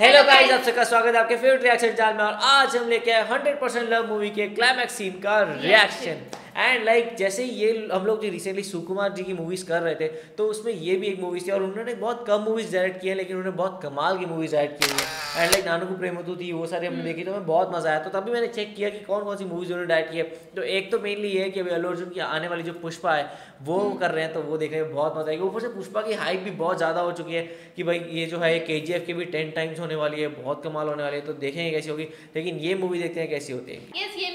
Hello guys आप सबका स्वागत है आपके फेवरेट रिएक्शन चैनल में और आज हम लेके आए हंड्रेड परसेंट लव मूवी के क्लाइमैक्स सीन का रिएक्शन एंड लाइक like, जैसे ये हम लोग जो रिसेंटली सुकुमार जी की मूवीज़ कर रहे थे तो उसमें ये भी एक मूवीज़ थी और उन्होंने बहुत कम मूवीज़ डायरेक्ट की है लेकिन उन्होंने बहुत कमाल की मूवीज़ डायरेक्ट की है। एंड लाइक नानू को प्रेमतु थी वो सारी हमने देखी तो हमें बहुत मज़ा आया। तो तभी मैंने चेक किया कि कौन कौन सी मूवीज़ उन्होंने डायरेक्ट की है। तो एक तो मेनली ये है कि अभी अल्लू अर्जुन की आने वाली जो पुष्पा है वो कर रहे हैं तो वो देखने में बहुत मज़ा आएगी। ऊपर से पुष्पा की हाइप भी बहुत ज़्यादा हो चुकी है कि भाई ये जो है के जी एफ़ के भी टेन टाइम्स होने वाली है बहुत कमाल होने वाली है तो देखेंगे कैसी होगी। लेकिन ये मूवी देखते हैं कैसी होती है। यस ये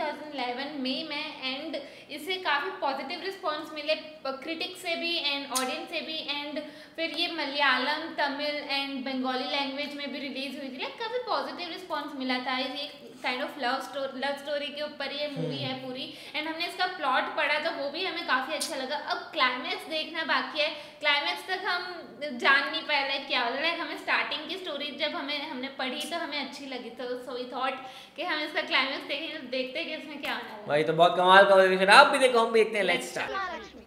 2011 मई में एंड इसे काफ़ी पॉजिटिव रिस्पॉन्स मिले क्रिटिक से भी एंड ऑडियंस से भी एंड फिर ये मलयालम, तमिल एंड बंगाली लैंग्वेज में भी रिलीज़ हुई थी। काफ़ी पॉजिटिव रिस्पॉन्स मिला था। ये kind of love story love story के ऊपर ये मूवी है पूरी एंड हमने इसका प्लॉट पढ़ा तो वो भी हमें काफ़ी अच्छा लगा अब क्लाइमैक्स देखना बाकी है क्लाइमैक्स तक हम जान नहीं पाए लाइक क्या होता है हमें स्टार्टिंग की स्टोरी जब हमें हमने पढ़ी तो हमें अच्छी लगी तो सो वी थॉट कि हम इसका क्लाइमैक्स देखेंगे तो देखते हैं कि इसमें क्या होने वाला है भाई तो बहुत कमाल का होगा फिर आप भी देखो हम भी देखते हैं लेट्स स्टार्ट మహాలక్ష్మి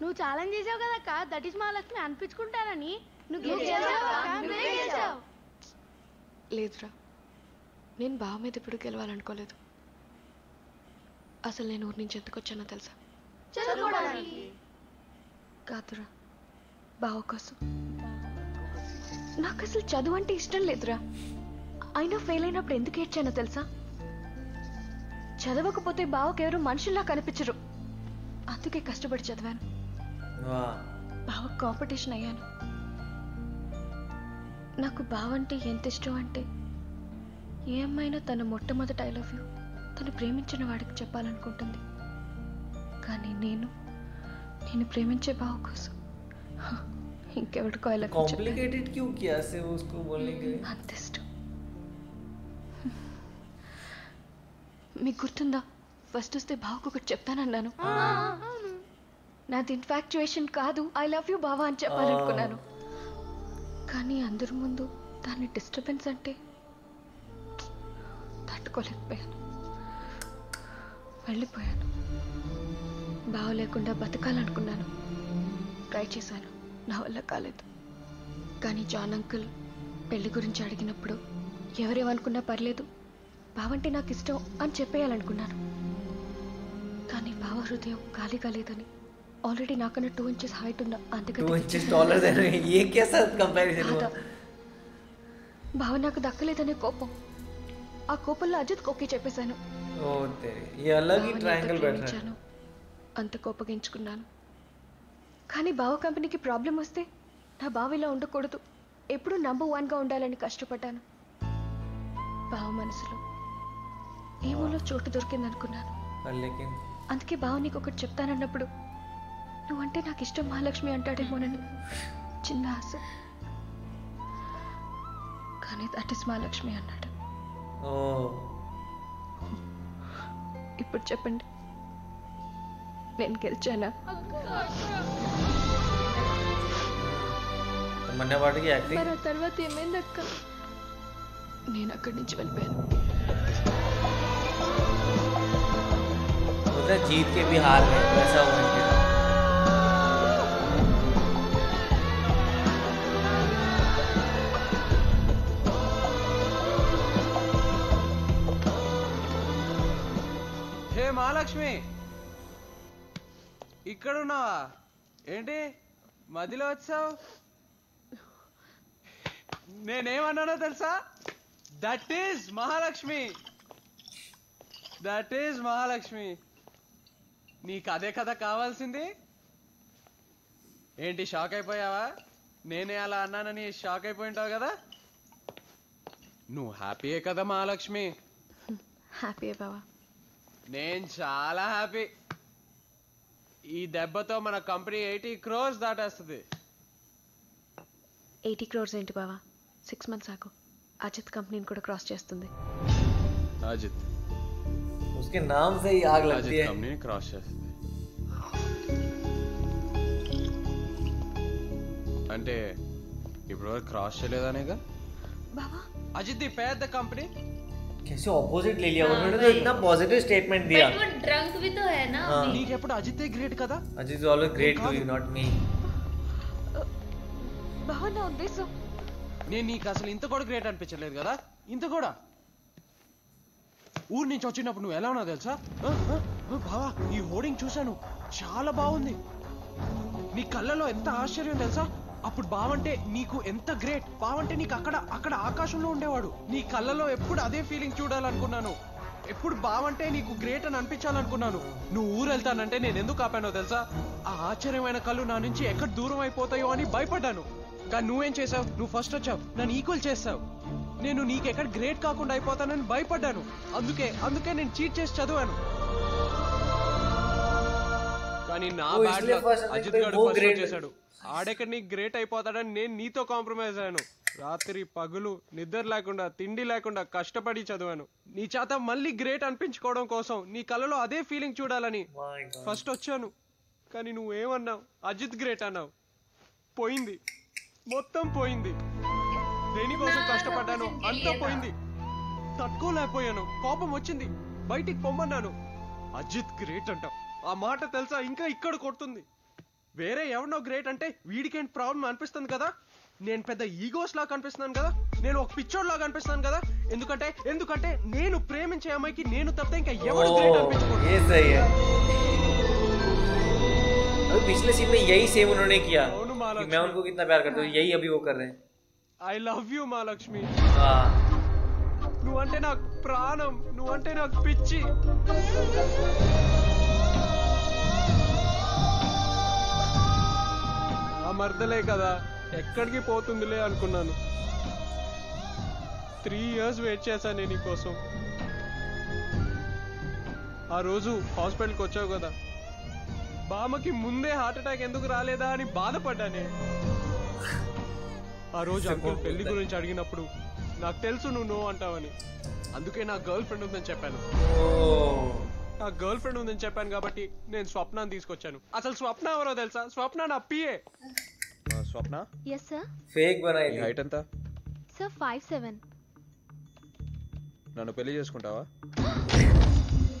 నువ్వు ఛాలెంజ్ చేసావు కదక్క దట్ ఈస్ మహాలక్ష్మి అనిపించుకుంటానని నువ్వు గెలిచావు గెలిచావు లేదురా నేను బావ మీద ఇప్పుడు గెలవాలనుకోలేదు. అసలు నేను ఊరి నుంచి ఎందుకు వచ్చానో తెలుసా? కాదురా బావ కోసం. నాకు అసలు చదువు అంటే ఇష్టం లేదురా. అయినా ఫెయిల్ అయినప్పుడు ఎందుకు ఏడ్చానో తెలుసా? చదవకపోతే బావకి ఎవరు మనుషుల్లా కనిపించరు. అందుకే కష్టపడి చదివాను. బావ కాంపిటీషన్ అయ్యాను. నాకు బావ అంటే ఎంత ఇష్టం అంటే ఏ అమ్మాయినా తన మొట్టమొదటి ఐ లవ్ యూ తను ప్రేమించిన వాడికి చెప్పాలనుకుంటుంది కానీ నేను నేను ప్రేమించే బావ కోసం హ, ఇంకెవడికో ఇలా कॉम्प्लिकेटेड क्यों किया से वो उसको बोलने के लिए అంత ఇష్టం మీకు గుర్తుందా ఫస్ట్ వస్తే బావకు ఒకటి చెప్తానన్నాను నాది ఇన్ఫాక్చుయేషన్ కాదు ఐ లవ్ యూ బావా అని చెప్పాలనుకున్నాను కానీ అందరి ముందు దాన్ని డిస్టర్బెన్స్ అంటే తట్టుకోలేకపోయాను వెళ్ళిపోయాను. బాగోలేకుండా బతకాలనుకున్నాను. ట్రై చేశాను. నా వల్ల కాలేదు. కానీ జాన్ అంకుల్ పెళ్ళి గురించి అడిగినప్పుడు ఎవరేమనుకున్నా పర్లేదు. బావంటే నాకు ఇష్టం అని చెప్పేయాలనుకున్నాను. కానీ బావ హృదయం ఖాళీ కాలేదని ఆల్రెడీ నాకన్నా టూ ఇంచెస్ హైట్ ఉన్న అందుకని బావ నాకు దక్కలేదనే కోపం. ఆ కోపంలో అజిత్ ఓకే చెప్పేశాను. అంత. కోపగించుకున్నాను. కానీ బావ కంపెనీకి ప్రాబ్లం వస్తే నా బావ ఇలా ఉండకూడదు. ఎప్పుడూ నంబర్ వన్గా ఉండాలని కష్టపడ్డాను. బావ మనసులో ఏమోలో చోటు దొరికిందనుకున్నాను. అందుకే బావ నీకు ఒకటి చెప్తానన్నప్పుడు నువ్వంటే నాకు ఇష్టం మహాలక్ష్మి అంటాడేమోనని చిన్న ఆశ. కానీ దట్ ఇస్ మహాలక్ష్మి అన్నాడు. ఇప్పుడు చెప్పండి నేను గెలిచానా मन्ना पार्टी की एक्टिंग మరి ఆ తర్వాత ఏమైంది అక్క నేను అక్కడి నుంచి వెళ్ళిపోయాను उसने जीत के भी हार गए वैसा हुआ ఇక్కడున్నావా ఏంటి? మధ్యలో వచ్చావు? నేనేమన్నానో తెలుసా? That is Mahalakshmi. That is Mahalakshmi. నీకు అదే కథ కావాల్సింది? ఏంటి షాక్ అయిపోయావా? నేనే అలా అన్నానని షాక్ అయిపోయి ఉంటావు కదా? నువ్వు హ్యాపీయే కదా మహాలక్ష్మి? హ్యాపీ బావా. నేను చాలా హ్యాపీ ఈ దెబ్బతో మన కంపెనీ ఎయిటీ క్రోర్స్ దాటేస్తుంది ఎయిటీ క్రోర్స్ ఏంటి బావా సిక్స్ మంత్స్ ఆకు అజిత్ కంపెనీని కూడా క్రాస్ చేస్తుంది అజిత్ उसके नाम से ही आग लगती అజిత్ है కంపెనీని క్రాస్ చేస్తుంది అంటే ఇప్పుడు వరకు క్రాస్ చేయలేదనేగా బావా అజిత్ ది పెద్ద కంపెనీ कैसे ऑपोजिट ले लिया हाँ, उन्होंने तो वही। इतना पॉजिटिव स्टेटमेंट दिया बट वो ड्रंक भी तो है ना हाँ। अभी। నీకెప్పుడు అజిత్ గ్రేట్ కదా Ajit is always great to you not me బావ నా ఉద్దేశం నేను నీకు అసలు ఇంత కూడా గ్రేట్ అనిపించలేదు కదా ఇంత కూడా ఊరు నుంచి వచ్చినప్పుడు నువ్వు ఎలా ఉన్నావు తెలుసా ఆ, ఆ, ఆ, బావా ఈ హోర్డింగ్ చూశాను చాలా బాగుంది నీ కళ్ళలో ఎంత ఆశ్చర్యం తెలుసా అప్పుడు బావంటే నీకు ఎంత గ్రేట్ బావంటే నీకు అక్కడ అక్కడ ఆకాశంలో ఉండేవాడు. నీ కళ్ళలో ఎప్పుడు అదే ఫీలింగ్ చూడాలనుకున్నాను. ఎప్పుడు బావంటే నీకు గ్రేట్ అని అనిపించాలనుకున్నాను. నువ్వు ఊరు వెళ్తానంటే నేను ఎందుకు ఆపానో తెలుసా? ఆ ఆశ్చర్యమైన కళ్ళు నా నుంచి ఎక్కడ దూరం అయిపోతాయో అని భయపడ్డాను. కానీ నువ్వేం చేసావు నువ్వు ఫస్ట్ వచ్చావు. నన్ను ఈక్వల్ చేసావు నేను నీకెక్కడ గ్రేట్ కాకుండా అయిపోతానని భయపడ్డాను. అందుకే అందుకే నేను చీట్ చేసి చదివాను. కానీ నా బ్యాడ్ అజిత్ वो ఫస్ట్ చేశాడు ఆడెక్కడ నీకు గ్రేట్ అయిపోతాడని నేను నీతో కాంప్రమైజ్ అయ్యాను. రాత్రి పగులు నిద్ర లేకుండా తిండి లేకుండా కష్టపడి చదివాను. నీ చేత మళ్ళీ గ్రేట్ అనిపించుకోవడం కోసం నీ కళ్ళలో అదే ఫీలింగ్ చూడాలని. ఫస్ట్ వచ్చాను. కానీ నువ్వేమన్నావు అజిత్ గ్రేట్ అన్నావు. పోయింది. మొత్తం పోయింది. దేనికోసం కష్టపడ్డాను అంతా పోయింది. తట్టుకోలేకపోయాను. కోపం వచ్చింది. బయటికి పొమ్మన్నాను. అజిత్ గ్రేట్ అంటావు. ఆ మాట తెలుసా ఇంకా ఇక్కడ కొడుతుంది వేరే ఎవరినో గ్రేట్ అంటే వీడికేంటి ప్రాబ్లం అనిపిస్తుంది కదా నేను పెద్ద ఈగోస్ లాగా కనిపిస్తున్నాను కదా నేను ఒక పిచ్చోడ్ లాగా కనిపిస్తున్నాను కదా ఎందుకంటే ఎందుకంటే నేను ప్రేమించే అమ్మాయికి నేను తప్పితే ఇంకా ఎవరు గ్రేట్ ओ, అనిపించుకోండి ये सही है अभी पिछले सीन में यही सेम उन्होंने किया అవును कि महालक्ष्मी मैं उनको कितना प्यार करता हूँ यही अभी वो कर रहे हैं ఐ లవ్ యూ మా లక్ష్మి हाँ నువ్వంటే నాకు ప్రాణం నువ్వంటే నాకు పిచ్చి మర్దలే కదా. ఎక్కడికి పోతుందిలే అనుకున్నాను. త్రీ ఇయర్స్ వెయిట్ చేశాను నేను నీకోసం. ఆ రోజు హాస్పిటల్కి వచ్చావు కదా. బామ్మకి ముందే హార్ట్ అటాక్ ఎందుకు రాలేదా అని బాధపడ్డానే ఆ రోజు అంకుల్ పెళ్ళి గురించి అడిగినప్పుడు నాకు తెలుసు నువ్వు నో అంటావని. అందుకే నా గర్ల్ ఫ్రెండ్ ఉందని చెప్పాను. నా గర్ల్ ఫ్రెండ్ ఉందని చెప్పాను కాబట్టి నేను స్వప్నాన్ని తీసుకొచ్చాను. అసలు స్వప్న ఎవరో తెలుసా? స్వప్న నా PA. Swapna? Yes sir fake బనాయి height ఎంత? సార్ ఫైవ్ సెవెన్ నన్ను పెళ్ళి చేసుకుంటావా?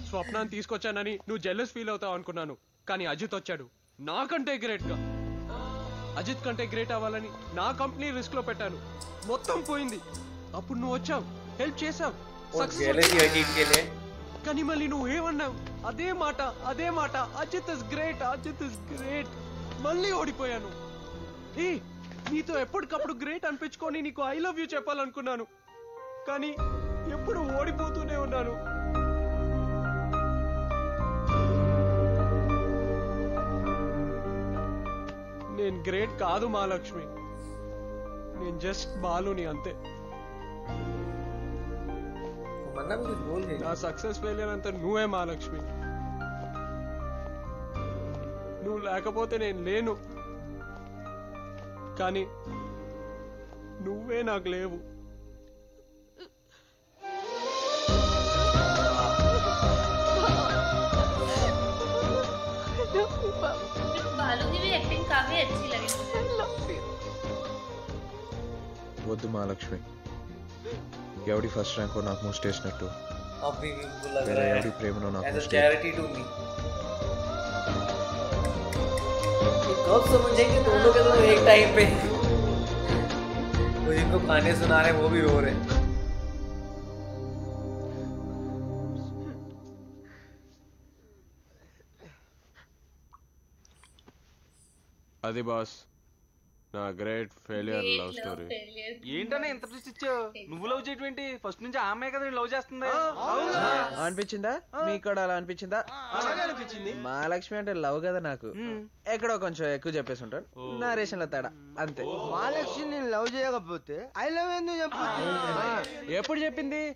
స్వప్నాన్ని తీసుకొచ్చానని నువ్వు జెల్లస్ ఫీల్ అవుతావు అనుకున్నాను. కానీ అజిత్ వచ్చాడు. నాకంటే గ్రేట్గా అజిత్ కంటే గ్రేట్ అవ్వాలని నా కంపెనీ రిస్క్లో పెట్టాను. మొత్తం పోయింది. అప్పుడు నువ్వు వచ్చావు. హెల్ప్ చేసావు సక్సెస్ కానీ మళ్ళీ నువ్వు ఏమన్నావు? అదే మాట అదే మాట. Ajit is great Ajit is great మళ్ళీ ఓడిపోయాను. ఏ నీతో ఎప్పటికప్పుడు గ్రేట్ అనిపించుకొని నీకు ఐ లవ్ యూ చెప్పాలనుకున్నాను. కానీ ఎప్పుడు ఓడిపోతూనే ఉన్నాను. నేను గ్రేట్ కాదు మహాలక్ష్మి. నేను జస్ట్ బాలుని అంతే. तो मन्ना भी कुछ बोल रही నా సక్సెస్ ఫెయిలియర్ అంతా నువ్వే మహాలక్ష్మి నువ్వు లేకపోతే నేను లేను కానీ నువ్వే నాకు లేవు बालू की भी एक्टिंग काफी अच्छी लगी వద్దు మహాలక్ష్మి ఎవడి ఫస్ట్ ర్యాంకో నాకు మోస్ట్ వేసినట్టు अभी भी उनको लग వేరే रहा ఎవడి है ప్రేమలో నాకు as a most charity to me कब समझेंगे दोनों के दोनों एक टाइम पे वो जिनको खाने सुना रहे हैं वो भी रो रहे हैं అది బాస్ నా గ్రేట్ ఫెయిలియర్ లవ్ స్టోరీ. ఏంటన్నా ఇంత ట్విస్ట్ ఇచ్చావు? నువ్వు లవ్ చేయటం ఫస్ట్ నుంచి ఆమె కదా లవ్ చేస్తుంది? అనిపించిందా? మీకు కూడా అలా అనిపించిందా? అనిపించింది. మహాలక్ష్మి అంటే లవ్ కదా నాకు. ఎక్కడో కొంచెం ఎక్కువ చెప్పేసి ఉంటాను నా రేషన్ తేడా. అంతే. మహాలక్ష్మి నేను లవ్ చేయకపోతే ఐ లవ్ ఎందుకు చెప్పు ఎప్పుడు చెప్పింది?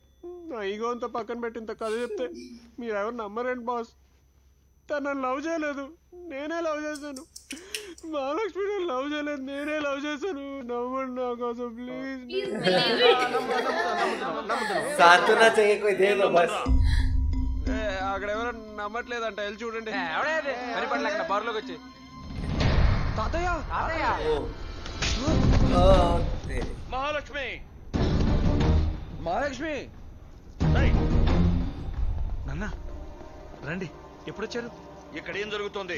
నా ఈగో అంతా పక్కన పెట్టి ఇంత కథ చెప్తే మీరు ఎవరు నమ్మరండి బాస్. తను నన్ను లవ్ చేయలేదు. నేనే లవ్ చేశాను. మహాలక్ష్మి నన్ను లవ్ చేయలేదు. నేనే లవ్ చేశాను. నవ్వండి నా కోసం ప్లీజ్. అక్కడ ఎవరు నమ్మట్లేదు అంట అక్కడ నమ్మట్లేదంట. వెళ్ళి చూడండి. పని పడలేక వచ్చి. తాతయ్య? మహాలక్ష్మి! మహాలక్ష్మి! నాన్న రండి. ఎప్పుడొచ్చారు? ఇక్కడ ఏం జరుగుతోంది?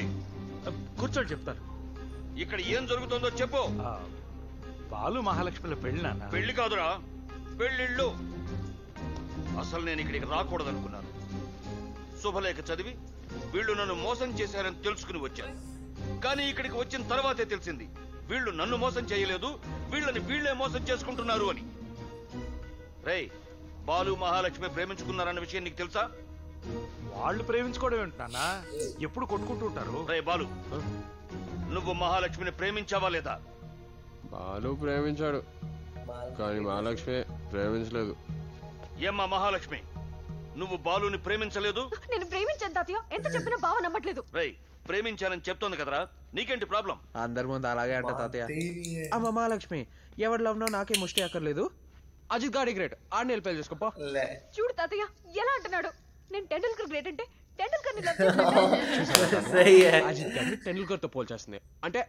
కూర్చోండి చెప్తాను. ఇక్కడ ఏం జరుగుతోందో చెప్పు. బాలు మహాలక్ష్మిలో పెళ్ళి నాన్న. పెళ్ళి కాదురా పెళ్ళిళ్ళు. అసలు నేను ఇక్కడికి రాకూడదనుకున్నాను. శుభలేఖ చదివి వీళ్ళు నన్ను మోసం చేశారని తెలుసుకుని వచ్చాను. కానీ ఇక్కడికి వచ్చిన తర్వాతే తెలిసింది. వీళ్ళు నన్ను మోసం చేయలేదు వీళ్ళని వీళ్ళే మోసం చేసుకుంటున్నారు అని. రేయ్ బాలు మహాలక్ష్మి ప్రేమించుకున్నారన్న విషయం నీకు తెలుసా? వాళ్ళు ప్రేమించుకోవడం ఏంటన్నా ఎప్పుడు కొట్టుకుంటూ ఉంటారు? రే బాలు నువ్వు మహాలక్ష్మిని ప్రేమించావా లేదా? బాలు ప్రేమించాడు కానీ మహాలక్ష్మి ప్రేమించలేదు. ఏమ్మా మహాలక్ష్మి నువ్వు బాలుని ప్రేమించలేదు? నేను ప్రేమించాను తాతయ్య ఎంత చెప్పినా బావ నమ్మట్లేదు. రేయ్ ప్రేమించానని చెప్తోంది కదరా నీకేంటి ప్రాబ్లం? అందరి ముందు అలాగే అంట తాతయ్య. అమ్మ మహాలక్ష్మి ఎవరి లవ్ నో నాకే ముష్టి అక్కర్లేదు. అజిత్ గాడి గ్రేట్ ఆడిని వెళ్ళి పెళ్ళి చేసుకోపో చూడు తాతయ్య ఎలా అంటున్నాడు? నేను టెండూల్కర్ గ్రేట్ అంటే టెండూల్కర్ టెండూల్కర్తో పోల్చేస్తుంది. అంటే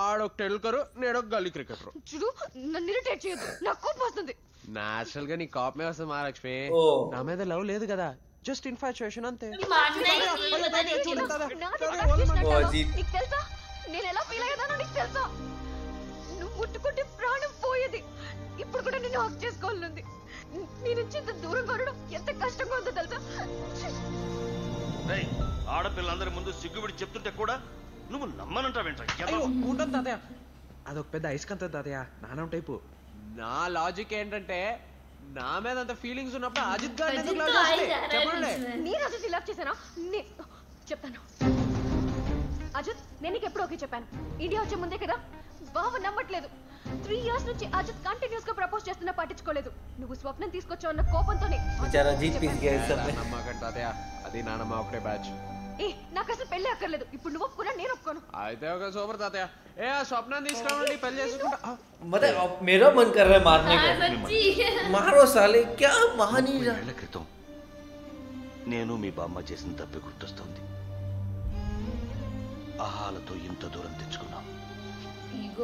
ఆడొక టెండూల్కర్ నేడొక గల్లీ క్రికెటర్. చూడు నన్ను ఇరిటేట్ చేయదు నాకు కోపం వస్తుంది. నేచురల్గా నీ కాపమే వస్తుంది మహాలక్ష్మి? నా మీద లవ్ లేదు కదా. జస్ట్ ఇన్ఫాచుయేషన్ అంతే. నీకు తెలుసా? నేను ఎలా ఫీల్ అయ్యేదానో నీకు తెలుసా? నువ్వు ముట్టుకుంటే ప్రాణం పోయేది. ఇప్పుడు కూడా నిన్ను హక్ చేసుకోవాలనుంది. నీ నుంచి ఇంత దూరం కొనడం ఎంత కష్టంగా ఉందో తెలుసా? రేయ్ ఆడపిల్లందరి ముందు సిగ్గుబడి చెప్తుంటే కూడా నువ్వు నమ్మనంటావేంట్రా అయ్యో తాతయ్య. అదొక పెద్ద ఐస్కంత తాతయ్య నానం టైపు. నా లాజిక్ ఏంటంటే నా మీద అంత ఫీలింగ్స్ ఉన్నప్పుడు అజిత్ ఎందుకు? చెప్పండి. నేను అజిత్ లవ్ చేశానా? నే- చెప్తాను. అజిత్ నేను నీకు ఎప్పుడు ఓకే చెప్పాను. ఇండియా వచ్చే ముందే కదా? బావ నమ్మట్లేదు. త్రీ ఇయర్స్ నుంచి అజిత్ కంటిన్యూస్ గా ప్రపోజ్ చేస్తున్నా పట్టించుకోలేదు నువ్వు స్వప్నం తీసుకొచ్చావు అన్న కోపంతోనే बेचारा जीत पीस गया इस सब में నమ్మకండి తాతయ్య అది నానమ్మ ఒకటే బ్యాచ్ ఏ నాకు అసలు పెళ్లి అక్కర్లేదు ఇప్పుడు నువ్వు ఒప్పుకున్నా నేను ఒప్పుకోను అయితే ఒక సూపర్ తాతయ్య ఏ ఆ స్వప్నాన్ని తీసుకురావండి పెళ్లి చేసుకుంటా ఆ, मतलब अब मेरा मन कर रहा है मारने हाँ, को सच्ची मारो साले क्या मान ही रहा ఏళ్ల క్రితం నేను మీ బామ్మ చేసిన తప్పి గుర్తొస్తుంది ఆహాలతో ఇంత దూరం తెచ్చుకున్నాం ఎలా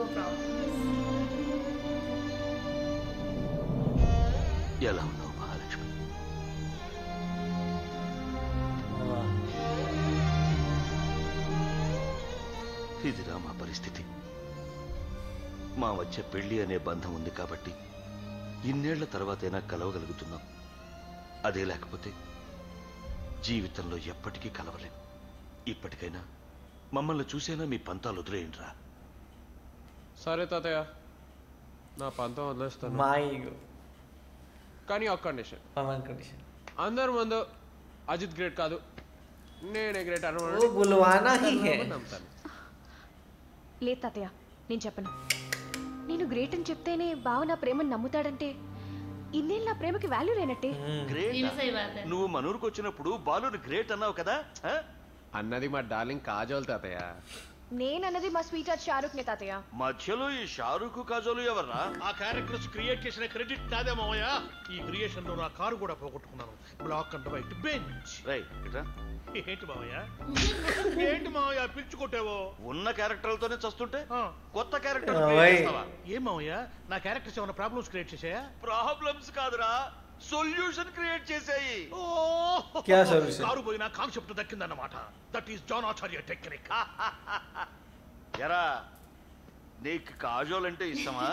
ఉన్నావు మహాలక్ష్మి? ఇదిరా మా పరిస్థితి. మా వచ్చే పెళ్ళి అనే బంధం ఉంది కాబట్టి ఇన్నేళ్ళ తర్వాతైనా కలవగలుగుతున్నాం. అదే లేకపోతే జీవితంలో ఎప్పటికీ కలవలేం. ఇప్పటికైనా మమ్మల్ని చూసేనా మీ పంతాలు వదిలేయండిరా. సరే తాతయ్య నా పంతం వదిలేస్తాను माई ईगो కానీ ఒక కండిషన్ पवन कंडीशन అందరి ముందు అజిత్ గ్రేట్ కాదు నేనే గ్రేట్ वो बुलवाना ही है నమ్ముతాను లేదు తాతయ్య నేను చెప్పను నేను గ్రేట్ అని చెప్తేనే బావ నా ప్రేమను నమ్ముతాడంటే ఇన్నేళ్ళు నా ప్రేమకి వాల్యూ లేనట్టే గ్రేట్ ये भी सही बात है నువ్వు మనూరుకు వచ్చినప్పుడు బాలుని గ్రేట్ అన్నావు కదా ఆ? అన్నది మా డార్లింగ్ కాజోల్ తాతయ్య నేనన్నది మా స్వీట్ హార్ట్ షారుఖ్ నే తాతయ్య. మధ్యలో ఈ షారుఖ్ కాజోలు ఎవర్రా? ఆ క్యారెక్టర్స్ క్రియేట్ చేసిన క్రెడిట్ నాదే మామయ్య ఈ క్రియేషన్లో నా కారు కూడా పోగొట్టుకున్నాను. Black and white bench. ఏంటి మామయ్య ఏంటి మామయ్య పిచ్చి కొట్టావో ఉన్న క్యారెక్టర్లతోనే చస్తుంటే. కొత్త క్యారెక్టర్. ఏం మామయ్య నా క్యారెక్టర్స్ ఏమైనా ప్రాబ్లమ్స్ క్రియేట్ చేశాయా? ప్రాబ్లమ్స్ కాదురా. సొల్యూషన్ క్రియేట్ చేసాయి ఓ क्या solution? కారు పోయిన concept దక్కిందన్నమాట that is John Acharya technique ఎరా నీకు కాజోల్ అంటే ఇష్టమా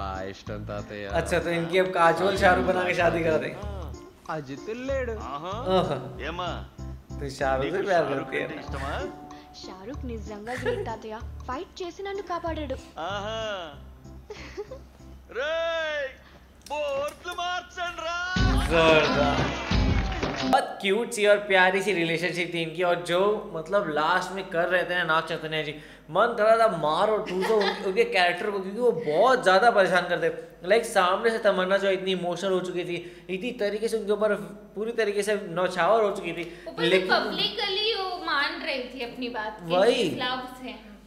బాగా ఇష్టం తాతయ్య अच्छा तो इनकी अब काजोल शाहरुख बना के शादी कर दे అజిత్ లేడు ఆహా ओह, ఏమా तो शाहरुख से నీకు प्यार షారుఖ్ करती అంటే है ఇష్టమా షారుఖ్ నిజంగా గ్రేట్ తాతయ్య ఫైట్ చేసి నన్ను కాపాడాడు ఆహా రేయ్ बहुत क्यूट सी और प्यारी सी रिलेशनशिप थी इनकी और जो मतलब लास्ट में कर रहे थे ना नाग चैतन्य जी। मन कर रहा था मार और टू तो उनके कैरेक्टर को क्योंकि वो बहुत ज़्यादा परेशान करते लाइक सामने से तमन्ना जो इतनी इमोशनल हो चुकी थी इतनी तरीके से उनके ऊपर पूरी तरीके से नौछावर हो चुकी थी। तो लेकिन पब्लिकली वो मान रही थी अपनी बात वही।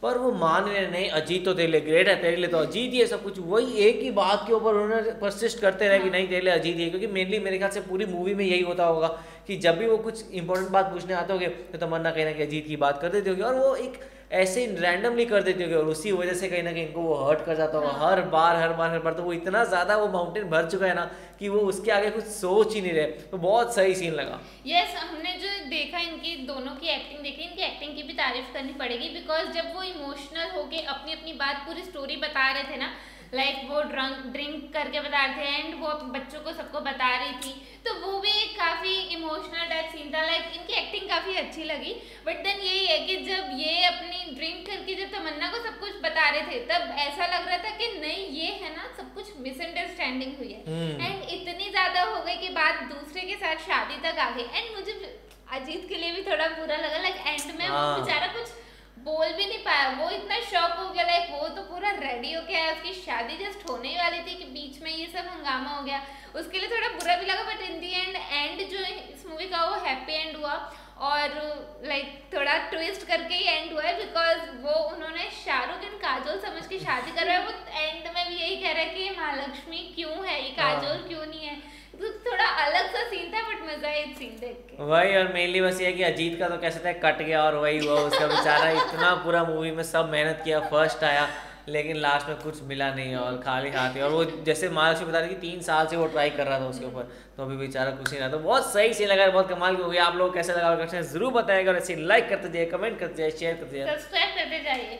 पर वो मान रहे नहीं अजीत तो तेरे लिए ग्रेट है तेरे लिए तो अजीत ही है सब कुछ। वही एक ही बात के ऊपर उन्होंने परसिस्ट करते रहे कि नहीं तेरे लिए अजीत ही है क्योंकि मेनली मेरे ख्याल से पूरी मूवी में यही होता होगा कि जब भी वो कुछ इंपॉर्टेंट बात पूछने आते होंगे तो तमन्ना कहना कि अजीत की बात कर देती होगी। और वो एक ऐसे रैंडमली कर देती होगी और उसी वजह से कहीं ना कहीं इनको वो हर्ट कर जाता होगा। हर बार हर बार हर बार। तो वो इतना ज़्यादा वो माउंटेन भर चुका है ना कि वो उसके आगे कुछ सोच ही नहीं रहे। तो बहुत सही सीन लगा। यस हमने जो देखा इनकी, दोनों की एक्टिंग देखी, इनकी एक्टिंग की भी तारीफ़ करनी पड़ेगी बिकॉज़ जब वो इमोशनल होके अपनी अपनी बात, पूरी स्टोरी बता रहे थे ना लाइक वो ड्रंक ड्रिंक करके बता रहे थे एंड वो बच्चों को सबको बता रही थी। तो वो भी एक काफ़ी इमोशनल टाइप सीन था। लाइक इनकी एक्टिंग काफ़ी अच्छी लगी। बट देन यही है कि जब ये अपनी ड्रिंक करके जब तमन्ना को सब कुछ बता रहे थे तब ऐसा लग रहा था कि नहीं ये है ना सब कुछ मिसअंडरस्टैंडिंग हुई है। हम्म। एंड इतनी ज़्यादा हो गई कि बात दूसरे के साथ शादी तक आ गई। एंड मुझे अजीत के लिए भी थोड़ा बुरा लगा। लाइक एंड में वो हाँ। बेचारा कुछ बोल भी नहीं पाया। वो इतना शॉक हो गया लाइक वो तो पूरा रेडी हो गया। उसकी शादी जस्ट होने ही वाली थी कि बीच में ये सब हंगामा हो गया। उसके लिए थोड़ा बुरा भी लगा but in the end end जो इस मूवी का वो हैप्पी एंड हुआ। और लाइक थोड़ा ट्विस्ट करके ही एंड हुआ है बिकॉज़ वो उन्होंने शाहरुख एंड काजोल समझ के शादी कर रहा है वो एंड में भी यही कह रहा है कि महालक्ष्मी क्यों है? ये काजोल क्यों नहीं है? तो थोड़ा अलग सा सीन था बट मज़ा आया सीन देख के। वही और मेनली बस ये कि अजीत का तो कैसे था कट गया और वही हुआ उसका बेचारा इतना पूरा मूवी में सब मेहनत किया फ़र्स्ट आया लेकिन लास्ट में कुछ मिला नहीं और खाली हाथ ही और वो जैसे महालक्ष्मी बता रही कि तीन साल से वो ट्राई कर रहा था उसके ऊपर तो अभी बेचारा कुछ नहीं रहा। तो बहुत सही सीन लगा बहुत कमाल की हो आप लोग कैसे लगा और कैसे ज़रूर बताएगा और ऐसे लाइक करते जाइए कमेंट करते जाइए शेयर करते जाइए। सब्सक्राइब करते जाइए।